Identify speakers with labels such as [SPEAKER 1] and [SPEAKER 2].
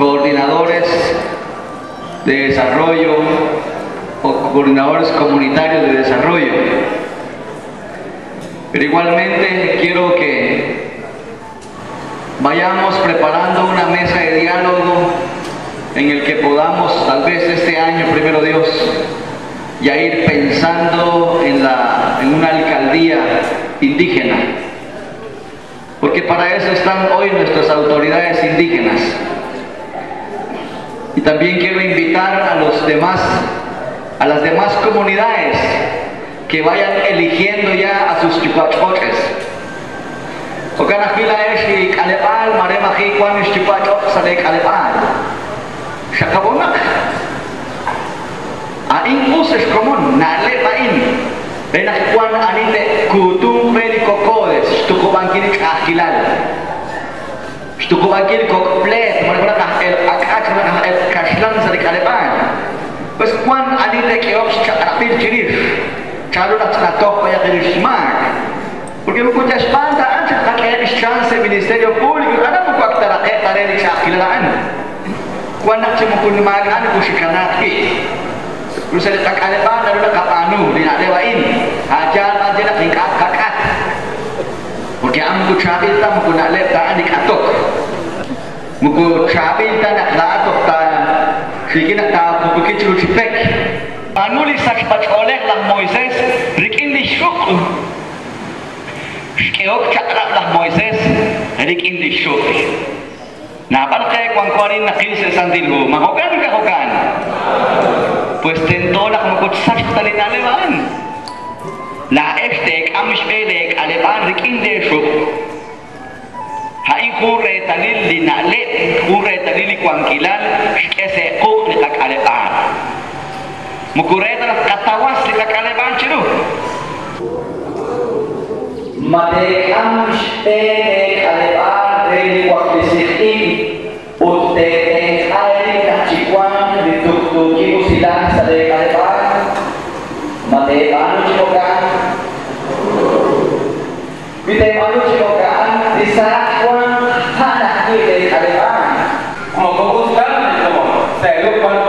[SPEAKER 1] coordinadores de desarrollo o coordinadores comunitarios de desarrollo. Pero igualmente quiero que vayamos preparando una mesa de diálogo en el que podamos tal vez este año, primero Dios, ya ir pensando en, la, en una alcaldía indígena. Porque para eso están hoy nuestras autoridades indígenas. Y también quiero invitar a los demás, a las demás comunidades que vayan eligiendo ya a sus chupachpoches. Sa de kalepan. Pues kwan anite keops chakrapil chirir. Chalo na tnatok pa ya kirir smak. Porque mo kunja espanta antes na kaya chance Ministerio Público, ano mo kwak tarake tareli sa kilalaan. Kwan nak mo kun magaan ko si kanati. Kung sa letak alepan, lalo na kapano, di na lewain. Hajar aja na tingkat kakat. Porque ang ko chabil ta mo kun alep ta anik atok. Mo ko chabil ta nak laatok ta sige na ta pupukit lu chipek. Anuli sak pacholek lang Moises, rikin di syuk. Keok cakrak lah Moises, rikin di syuk. Napal kaya kung kuanin na kinsa sandilho, mahogan ka hogan. Pues tentolak makut sak talinalewan. La estek amshbelek aleban rikin de syuk. Hai kure talil linale, kure talili kuangkilan, kese. ಮುಕುರೇದನ ಕಥವಾಸ್ತಿ ಕಲೆ ಬಾಂಚಿರು ಮತ್ತೆ ಅಂಶೆ ಕಲೆ ಬಾಂದ್ರೆ waktu sitting untuk TKI kacikuan dituktuki usidan sadaya kale bang mate anu cimokan bite anu cimokan disakwan hanak kile kale bang mau kau uskan saya lupa